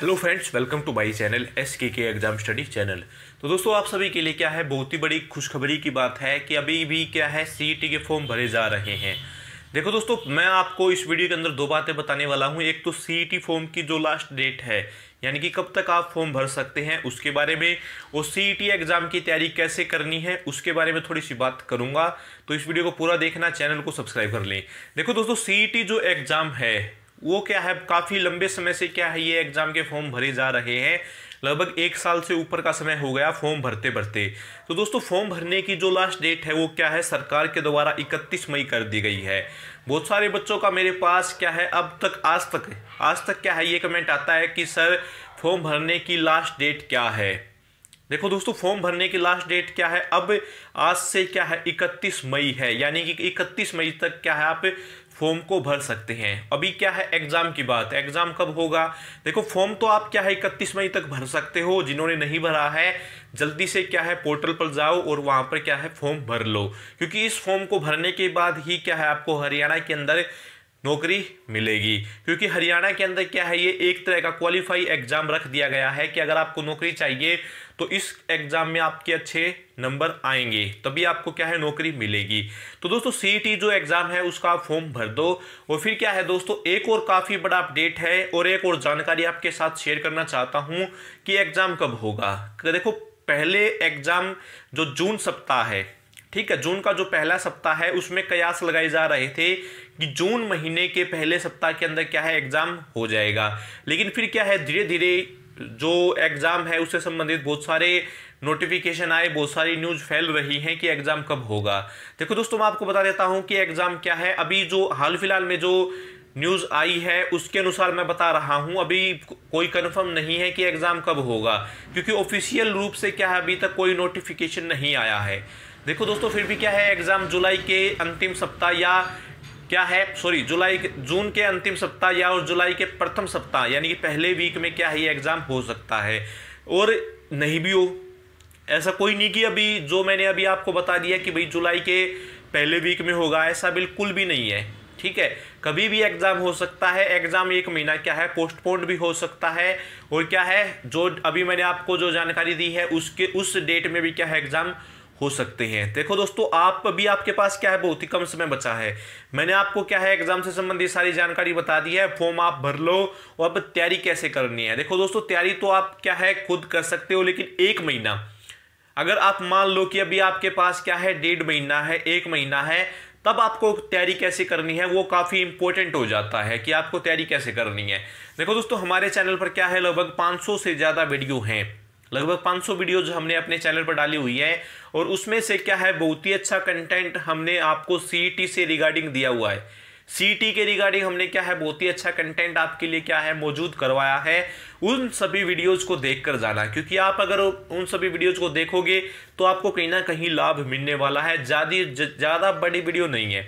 Hello friends welcome to my channel S K K exam study channel तो दोस्तों, आप सभी के लिए क्या है? बहुत ही बड़ी खुशखबरी की बात है कि अभी भी क्या है? सी के फॉर्म भरे जा रहे हैं। देखो दोस्तों, मैं आपको इस वीडियो के अंदर दो बातें बताने वाला हूँ। एक तो सी फॉर्म की जो लास्ट डेट है, यानी कि कब तक आप फॉर्म भर सकते हैं, उसके बारे में, और सी एग्ज़ाम की तैयारी कैसे करनी है, उसके बारे में थोड़ी सी बात करूँगा। तो इस वीडियो को पूरा देखना चैनल को सब्सक्राइब कर लें। देखो दोस्तों सी जो एग्ज़ाम है वो क्या है, काफ़ी लंबे समय से क्या है, ये एग्ज़ाम के फॉर्म भरे जा रहे हैं। लगभग एक साल से ऊपर का समय हो गया फॉर्म भरते भरते। तो दोस्तों फॉर्म भरने की जो लास्ट डेट है, वो क्या है, सरकार के द्वारा 31 मई कर दी गई है। बहुत सारे बच्चों का मेरे पास क्या है, अब तक, आज तक आज तक क्या है, ये कमेंट आता है कि, सर फॉर्म भरने की लास्ट डेट क्या है? देखो दोस्तों फॉर्म भरने की लास्ट डेट क्या है? अब आज से क्या है? 31 मई है। यानी कि 31 मई तक क्या है? आप फॉर्म को भर सकते हैं। अभी क्या है? एग्ज़ाम की बात। एग्ज़ाम कब होगा? देखो फॉर्म तो आप क्या है? इकतीस मई तक भर सकते हो। जिन्होंने नहीं भरा है, जल्दी से क्या है? पोर्टल पर जाओ और वहाँ पर क्या है? फॉर्म भर लो। क्योंकि इस फॉर्म को भरने के बाद ही क्या है? आपको हरियाणा के अंदर नौकरी मिलेगी। क्योंकि हरियाणा के अंदर क्या है, ये एक तरह का क्वालिफाई एग्ज़ाम रख दिया गया है कि अगर आपको नौकरी चाहिए तो इस एग्ज़ाम में आपके अच्छे नंबर आएँगे, तभी आपको क्या है, नौकरी मिलेगी। तो दोस्तों सी जो एग्ज़ाम है, उसका आप फॉर्म भर दो। और फिर क्या है दोस्तों, एक और काफ़ी बड़ा अपडेट है और एक और जानकारी आपके साथ शेयर करना चाहता हूँ कि एग्ज़ाम कब होगा। देखो, पहले एग्ज़ाम जो जून सप्ताह है ठीक है, जून का जो पहला सप्ताह है, उसमें कयास लगाए जा रहे थे कि जून महीने के पहले सप्ताह के अंदर क्या है एग्ज़ाम हो जाएगा। लेकिन फिर क्या है धीरे धीरे जो एग्ज़ाम है, उससे संबंधित बहुत सारे नोटिफिकेशन आए, बहुत सारी न्यूज़ फैल रही हैं कि एग्ज़ाम कब होगा। देखो दोस्तों, मैं आपको बता देता हूँ कि एग्ज़ाम क्या है। अभी जो हाल फ़िलहाल में जो न्यूज़ आई है, उसके अनुसार मैं बता रहा हूँ। अभी कोई कंफर्म नहीं है कि एग्ज़ाम कब होगा, क्योंकि ऑफिशियल रूप से क्या है, अभी तक कोई नोटिफिकेशन नहीं आया है। देखो दोस्तों, फिर भी क्या है एग्ज़ाम जुलाई के अंतिम सप्ताह या क्या है? सॉरी जुलाई जून के अंतिम सप्ताह या और जुलाई के प्रथम सप्ताह, यानी कि पहले वीक में क्या है ये एग्ज़ाम हो सकता है। और नहीं भी हो, ऐसा कोई नहीं कि अभी जो मैंने अभी आपको बता दिया कि भाई जुलाई के पहले वीक में होगा, ऐसा बिल्कुल भी नहीं है। ठीक है, कभी भी एग्ज़ाम हो सकता है एग्ज़ाम एक महीना क्या है पोस्टपोन्ड भी हो सकता है। और क्या है, जो अभी मैंने आपको जो जानकारी दी है, उसके, उस डेट में भी क्या है एग्ज़ाम हो सकते हैं। देखो दोस्तों, आप अभी आपके पास क्या है? बहुत ही कम समय बचा है। मैंने आपको क्या है एग्ज़ाम से संबंधित सारी जानकारी बता दी है। फॉर्म आप भर लो और अब तैयारी कैसे करनी है? देखो दोस्तों, तैयारी तो आप क्या है, खुद कर सकते हो, लेकिन एक महीना। अगर आप मान लो कि अभी आपके पास क्या है, डेढ़ महीना है, एक महीना है, तब आपको तैयारी कैसे करनी है, वो काफ़ी इंपॉर्टेंट हो जाता है कि आपको तैयारी कैसे करनी है। देखो दोस्तों, हमारे चैनल पर क्या है, लगभग 500 से ज़्यादा वीडियो हैं। लगभग 500 वीडियो जो हमने अपने चैनल पर डाली हुई है और उसमें से क्या है, बहुत ही अच्छा कंटेंट हमने आपको सी से रिगार्डिंग दिया हुआ है। सी के रिगार्डिंग हमने क्या है, बहुत ही अच्छा कंटेंट आपके लिए क्या है, मौजूद करवाया है। उन सभी वीडियोज़ को देखकर जाना, क्योंकि आप अगर उन सभी वीडियोज़ को देखोगे तो आपको कहीं ना कहीं लाभ मिलने वाला है। ज़्यादा ज़्यादा बड़ी वीडियो नहीं है।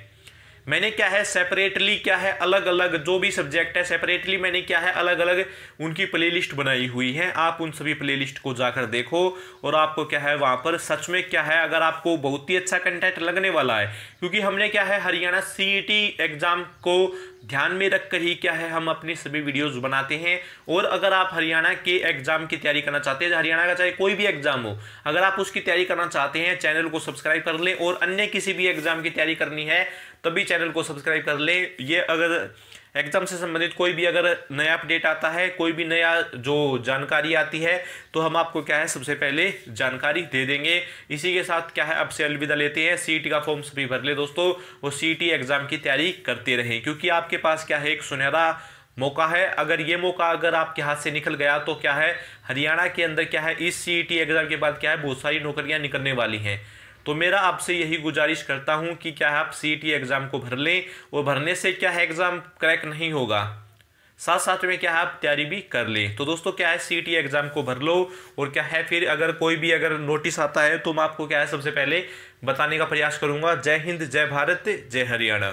मैंने क्या है सेपरेटली क्या है अलग अलग जो भी सब्जेक्ट है सेपरेटली मैंने क्या है अलग अलग उनकी प्लेलिस्ट बनाई हुई है। आप उन सभी प्लेलिस्ट को जाकर देखो और आपको क्या है वहाँ पर सच में क्या है, अगर आपको बहुत ही अच्छा कंटेंट लगने वाला है, क्योंकि हमने क्या है हरियाणा सी एग्ज़ाम को ध्यान में रखकर ही क्या है हम अपनी सभी वीडियोस बनाते हैं। और अगर आप हरियाणा के एग्ज़ाम की तैयारी करना चाहते हैं हरियाणा का, चाहे कोई भी एग्ज़ाम हो, अगर आप उसकी तैयारी करना चाहते हैं, चैनल को सब्सक्राइब कर लें और अन्य किसी भी एग्ज़ाम की तैयारी करनी है तभी चैनल को सब्सक्राइब कर लें। ये अगर एग्ज़ाम से संबंधित कोई भी अगर नया अपडेट आता है, कोई भी नया जो जानकारी आती है तो हम आपको क्या है, सबसे पहले जानकारी दे देंगे। इसी के साथ क्या है, अब से अलविदा लेते हैं। सी का फॉर्म सभी भर ले दोस्तों, वो सी एग्ज़ाम की तैयारी करते रहें, क्योंकि आपके पास क्या है, एक सुनहरा मौका है। अगर ये मौका अगर आपके हाथ से निकल गया तो क्या है, हरियाणा के अंदर क्या है, इस सी एग्ज़ाम के बाद क्या है, बहुत सारी नौकरियाँ निकलने वाली हैं। तो मेरा आपसे यही गुजारिश करता हूँ कि क्या आप सी एग्ज़ाम को भर लें। वो भरने से क्या है एग्ज़ाम क्रैक नहीं होगा। साथ साथ में क्या है आप तैयारी भी कर लें। तो दोस्तों, क्या है सी एग्ज़ाम को भर लो और क्या है फिर अगर कोई भी अगर नोटिस आता है तो मैं आपको क्या है सबसे पहले बताने का प्रयास करूँगा। जय हिंद, जय भारत, जय हरियाणा।